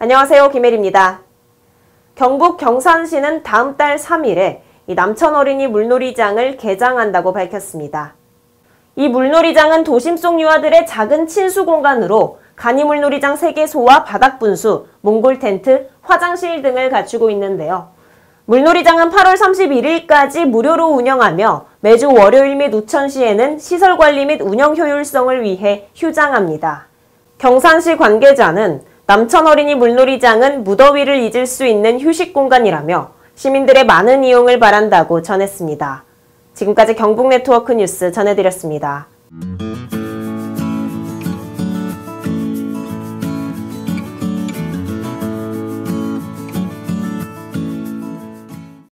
안녕하세요. 김혜리입니다. 경북 경산시는 다음 달 3일에 이 남천 어린이 물놀이장을 개장한다고 밝혔습니다. 이 물놀이장은 도심 속 유아들의 작은 친수 공간으로 간이 물놀이장 3개소와 바닥 분수, 몽골 텐트, 화장실 등을 갖추고 있는데요. 물놀이장은 8월 31일까지 무료로 운영하며 매주 월요일 및 우천시에는 시설 관리 및 운영 효율성을 위해 휴장합니다. 경산시 관계자는 남천 어린이 물놀이장은 무더위를 잊을 수 있는 휴식 공간이라며 시민들의 많은 이용을 바란다고 전했습니다. 지금까지 경북네트워크 뉴스 전해드렸습니다.